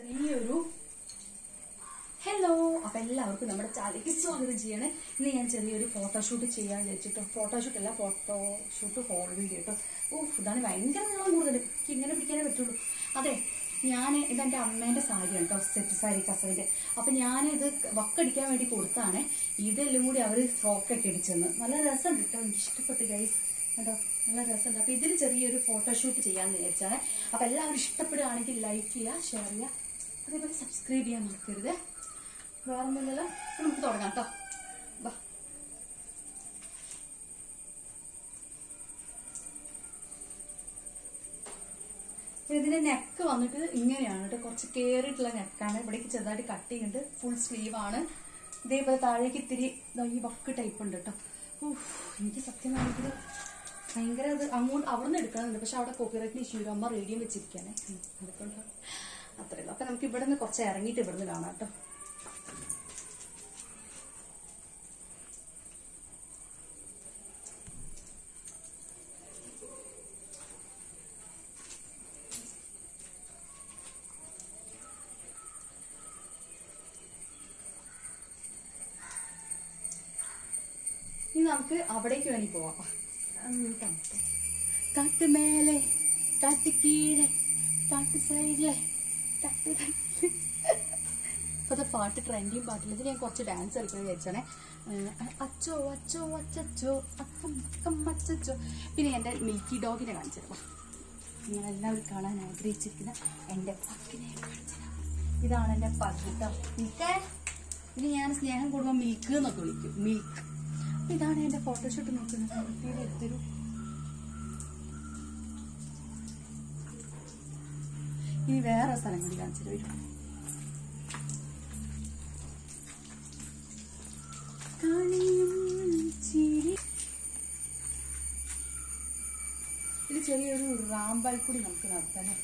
ചെറിയൊരു ഹലോ അപ്പൊ എല്ലാവർക്കും നമ്മുടെ ചാനലിലേക്ക് സ്വാഗതം ചെയ്യാണ്. ഇന്ന് ഞാൻ ചെറിയൊരു ഫോട്ടോഷൂട്ട് ചെയ്യാൻ വിചാരിച്ചിട്ടോ. ഫോട്ടോഷൂട്ട് അല്ല ഫോട്ടോഷൂട്ട് ഹോൾ വീഡിയോ കേട്ടോ ഓ ഇതാണ് ഭയങ്കര നീളം കൂടുതൽ ഇങ്ങനെ പിടിക്കാനേ പറ്റുള്ളൂ. അതെ ഞാൻ ഇതെന്റെ അമ്മേന്റെ സാരിയാണ് കേട്ടോ സെറ്റ് സാരി കസവിന്റെ അപ്പൊ ഞാനിത് ഇത് വക്കടിക്കാൻ വേണ്ടി കൊടുത്താണ്. ഇതെല്ലാം കൂടി അവർ ഫ്രോക്കൊക്കെ അടിച്ചെന്ന് നല്ല രസമുണ്ട് കേട്ടോ എനിക്ക് ഇഷ്ടപ്പെട്ടു ഗൈസ് കേട്ടോ നല്ല രസമുണ്ട്. അപ്പൊ ഇതിൽ ചെറിയൊരു ഫോട്ടോഷൂട്ട് ചെയ്യാന്ന് വിചാരിച്ചാണ്. അപ്പൊ എല്ലാവരും ഇഷ്ടപ്പെടുകയാണെങ്കിൽ ലൈക്ക് ചെയ്യുക ഷെയർ ചെയ്യുക. അതേപോലെ സബ്സ്ക്രൈബ് ചെയ്യാൻ മറക്കരുത്. വേറെ ഒന്നുമില്ലല്ലോ നമുക്ക് തുടങ്ങാം കേട്ടോ ഇതിന്റെ നെക്ക് വന്നിട്ട് ഇങ്ങനെയാണ് കേട്ടോ കുറച്ച് കയറിയിട്ടുള്ള നെക്കാണ് ഇവിടേക്ക് ചെറുതായിട്ട് കട്ട് ചെയ്യുന്നുണ്ട് ഫുൾ സ്ലീവ് ആണ്. ഇതേപോലെ താഴേക്ക് ഇത്തിരി ഈ വക്ക് ടൈപ്പ് ഉണ്ട് കേട്ടോ എനിക്ക് സത്യം പറഞ്ഞത് ഭയങ്കര അത് അങ്ങോട്ട് അവിടെ നിന്ന് എടുക്കണമെന്നുണ്ട് പക്ഷെ അവിടെ കോപ്പിറൈറ്റിന് ഇഷ്യൂ അമ്മ റേഡിയം വെച്ചിരിക്കാനേ എടുക്കണ്ട നമുക്ക് ഇവിടെ നിന്ന് കുറച്ച് ഇറങ്ങിയിട്ട് ഇവിടുന്ന് കാണാം കേട്ടോ. ഇനി നമുക്ക് അവിടേക്ക് വേണ്ടി പോവാം. കാട്ടുമേലെ കാട്ട് മേലെ കാട്ട് കീഴെ കാട്ട് സൈഡിലെ ഇപ്പത്തെ പാട്ട് ട്രെൻഡിങ് പാട്ടിൽ ഇത് ഞാൻ കുറച്ച് ഡാൻസ് കളിക്കാൻ വിചാരിച്ചാണേ അച്ചോ അച്ചോ അച്ചോ അക്കം അച്ചോ പിന്നെ എന്റെ മിൽക്കി ഡോഗിനെ കാണിച്ചിരുന്നു നിങ്ങൾ എല്ലാവരും കാണാൻ ആഗ്രഹിച്ചിരിക്കുന്ന എന്റെ പക്കിനെ കാണിച്ചത് ഇതാണ് എന്റെ പക്കിട്ടോ കേട്ടോ മിൽക്കേ ഇത് ഞാൻ സ്നേഹം കൂടുമ്പോൾ മിൽക്ക് എന്നൊക്കെ വിളിക്കും. മിൽക്ക് ഇതാണ് എന്റെ ഫോട്ടോഷൂട്ട് നോക്കുന്നത്. എടുത്തൊരു ഇനി വേറെ സ്ഥലം കൂടി കാണിച്ചിട്ട് വരും ചെറിയൊരു റാമ്പാൽ കൂടി നമുക്ക് നടത്താനേ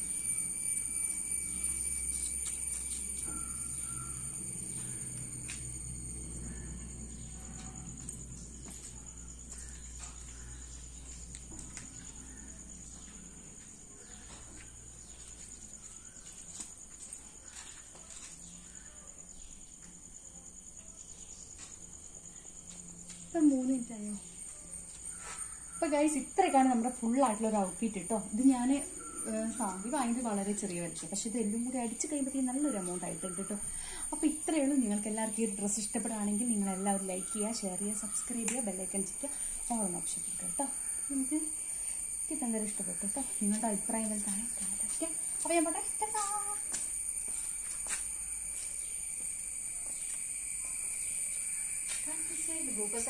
ഇപ്പൊ മൂന്ന് മിനിറ്റ് ആയോ? അപ്പം ഗൈസ് ഇത്രയൊക്കെയാണ് നമ്മുടെ ഫുൾ ആയിട്ടുള്ള ഒരു ഔട്ട്ഫിറ്റ് കേട്ടോ ഇത് ഞാൻ സാരി വാങ്ങിയത് വളരെ ചെറിയ വലിച്ചു പക്ഷെ ഇത് എല്ലാം കൂടി അടിച്ച് കഴിയുമ്പോഴത്തേക്കും നല്ലൊരു എമൗണ്ട് ആയിട്ടുണ്ട് കേട്ടോ അപ്പോൾ ഇത്രയേ ഉള്ളൂ. നിങ്ങൾക്ക് എല്ലാവർക്കും ഈ ഡ്രസ്സ് ഇഷ്ടപ്പെടുകയാണെങ്കിൽ നിങ്ങൾ എല്ലാവരും ലൈക്ക് ചെയ്യുക ഷെയർ ചെയ്യുക സബ്സ്ക്രൈബ് ചെയ്യുക ബെല്ലൈക്കൻ ചെയ്യുക ഓൺ ഓപ്ഷൻ കൊടുക്കുക കേട്ടോ നമുക്ക് എന്തായാലും ഇഷ്ടപ്പെട്ടു കേട്ടോ നിങ്ങളുടെ അഭിപ്രായങ്ങൾ താഴെ കമന്റ് അപ്പോൾ അപ്പൊ ഞാൻ പോട്ടെ ടാറ്റാ. Can't